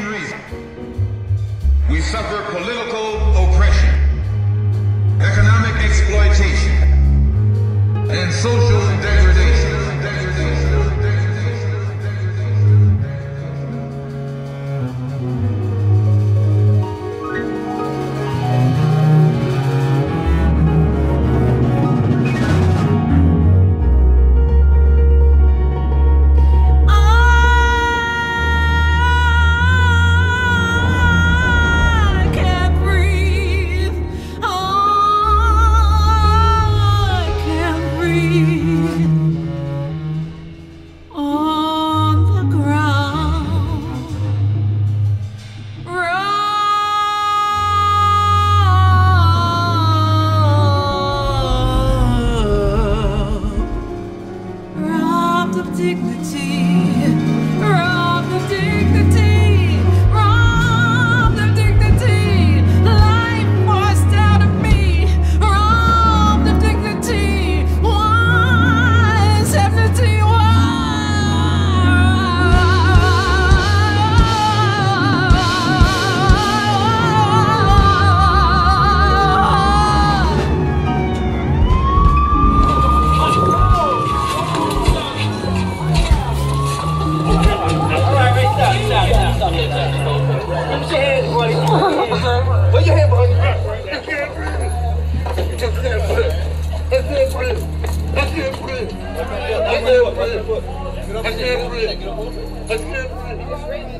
same reason, we suffer political oppression, economic exploitation, and social degradation. Put your hand, bro? It's I can't breathe. I can't breathe. I can't breathe. I can't breathe. I can't breathe.